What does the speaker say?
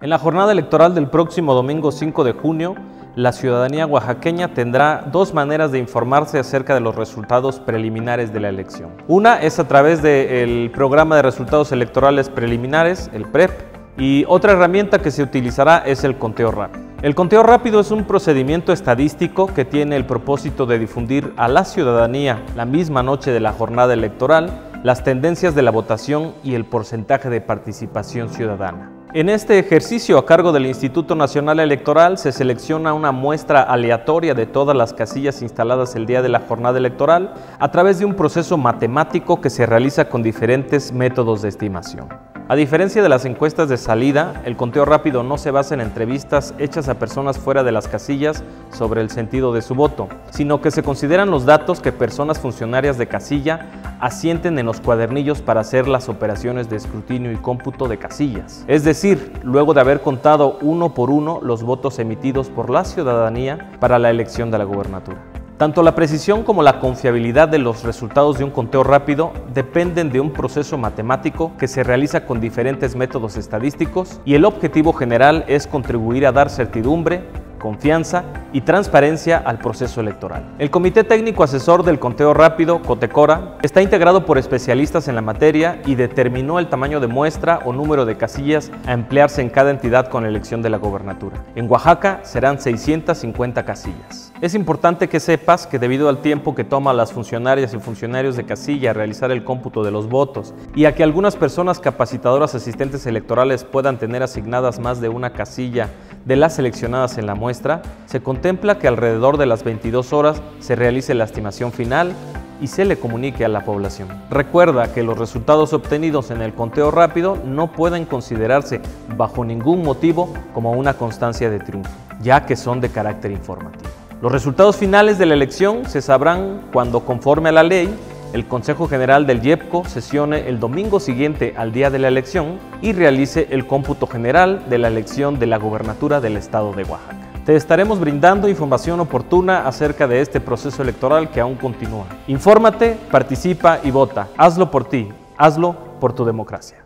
En la jornada electoral del próximo domingo 5 de junio, la ciudadanía oaxaqueña tendrá dos maneras de informarse acerca de los resultados preliminares de la elección. Una es a través del programa de resultados electorales preliminares, el PREP, y otra herramienta que se utilizará es el conteo rápido. El conteo rápido es un procedimiento estadístico que tiene el propósito de difundir a la ciudadanía la misma noche de la jornada electoral las tendencias de la votación y el porcentaje de participación ciudadana. En este ejercicio a cargo del Instituto Nacional Electoral se selecciona una muestra aleatoria de todas las casillas instaladas el día de la jornada electoral a través de un proceso matemático que se realiza con diferentes métodos de estimación. A diferencia de las encuestas de salida, el conteo rápido no se basa en entrevistas hechas a personas fuera de las casillas sobre el sentido de su voto, sino que se consideran los datos que personas funcionarias de casilla asienten en los cuadernillos para hacer las operaciones de escrutinio y cómputo de casillas. Es decir, luego de haber contado uno por uno los votos emitidos por la ciudadanía para la elección de la gobernatura. Tanto la precisión como la confiabilidad de los resultados de un conteo rápido dependen de un proceso matemático que se realiza con diferentes métodos estadísticos y el objetivo general es contribuir a dar certidumbre, confianza y transparencia al proceso electoral. El Comité Técnico Asesor del Conteo Rápido, COTECORA, está integrado por especialistas en la materia y determinó el tamaño de muestra o número de casillas a emplearse en cada entidad con elección de la gobernatura. En Oaxaca serán 650 casillas. Es importante que sepas que debido al tiempo que toma a las funcionarias y funcionarios de casilla realizar el cómputo de los votos y a que algunas personas capacitadoras asistentes electorales puedan tener asignadas más de una casilla de las seleccionadas en la muestra, se contempla que alrededor de las 22 horas se realice la estimación final y se le comunique a la población. Recuerda que los resultados obtenidos en el conteo rápido no pueden considerarse bajo ningún motivo como una constancia de triunfo, ya que son de carácter informativo. Los resultados finales de la elección se sabrán cuando, conforme a la ley, el Consejo General del IEPCO sesione el domingo siguiente al día de la elección y realice el cómputo general de la elección de la gobernatura del estado de Oaxaca. Te estaremos brindando información oportuna acerca de este proceso electoral que aún continúa. Infórmate, participa y vota. Hazlo por ti, hazlo por tu democracia.